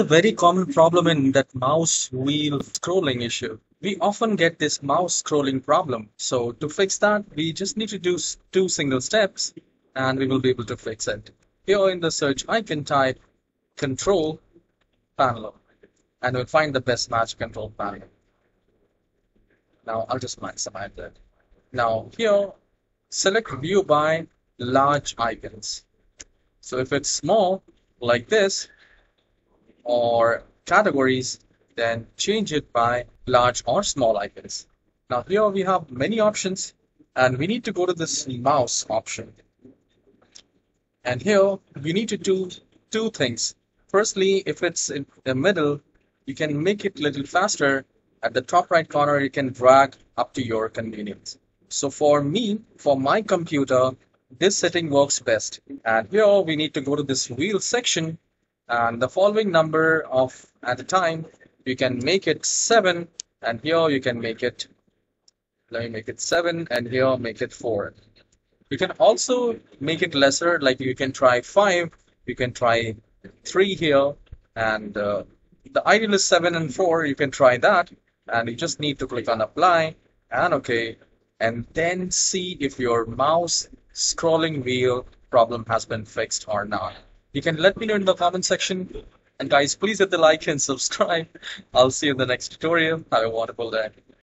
a very common problem in that mouse wheel scrolling issue. We often get this mouse scrolling problem. So to fix that, we just need to do two single steps and we will be able to fix it. Here in the search, I can type control panel and we'll find the best match control panel. Now I'll just maximize that. Now here, select view by large icons. So if it's small, like this, or categories, then change it by large or small icons. Now here we have many options and we need to go to this mouse option. And here we need to do two things. Firstly, if it's in the middle, you can make it a little faster. At the top right corner, you can drag up to your convenience. So for me, for my computer, this setting works best. And here we need to go to this wheel section and the following number of at the time, you can make it 7 and here you can make it, let me make it 7 and here make it 4. You can also make it lesser, like you can try 5, you can try 3 here and uh, the ideal is 7 and 4, you can try that and you just need to click on apply and OK and then see if your mouse scrolling wheel problem has been fixed or not. You can let me know in the comment section. And guys, please hit the like and subscribe. I'll see you in the next tutorial. Have a wonderful day.